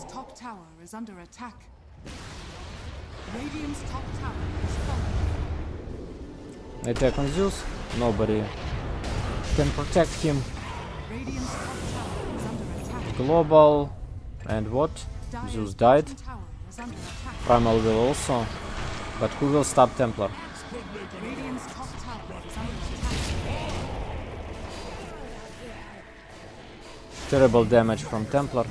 Radiant's top tower is under attack. Radiant's top tower is falling. Attack on Zeus. Nobody can protect him. Radiant's top tower is under attack. Global. And what? Zeus died. Primal will also. But who will stop Templar? Terrible damage from Templar.